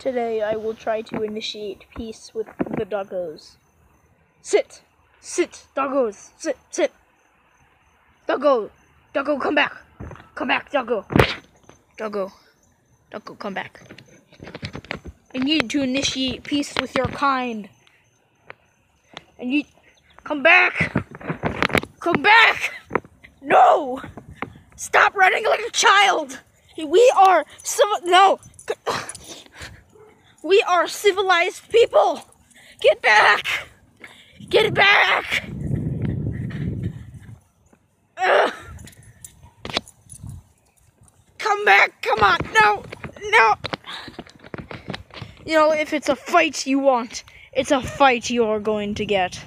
Today I will try to initiate peace with the doggos. Sit! Sit, doggos! Sit, sit! Doggo! Doggo, come back! Come back, doggo! Doggo. Doggo, come back. I need to initiate peace with your kind. I need. Come back! Come back! No! Stop running like a child! We are civil. No! Are civilized people! Get back! Get back! Ugh. Come back! Come on! No! No! You know, if it's a fight you want, it's a fight you're going to get.